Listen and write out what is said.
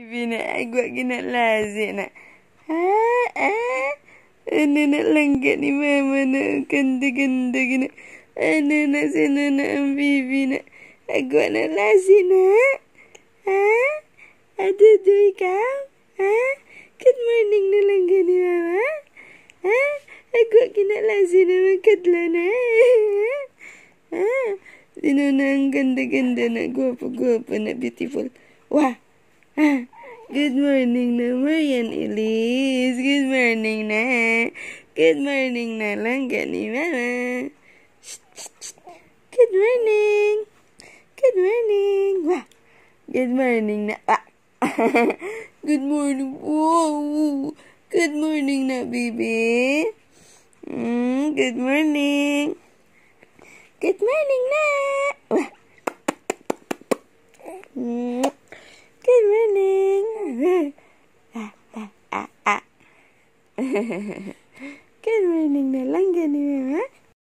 Bina agak gina lazik nak. Ha? Ha? Ini nak langgat ah, ah. ni mama nak ganda-ganda gini Ini nak sana nak vivi nak, aku nak lazik nak. Ha? Ada dua kau? Ha? Good morning nak langgat ni mama. Ha? Aku kena lazik nak makan lah nak. Ha? Ini nak ganda-ganda nak guapa-guapa nak beautiful. Wah! Good morning na Marian Elisse. Good morning na. Good morning na langga ni Mama. Good morning. Good morning. Wah. Good morning na. Ah. Good morning. Whoa. Good morning na, baby. Mm, good morning. Good morning na. Wah. Mm. good morning, Nalanganuwa.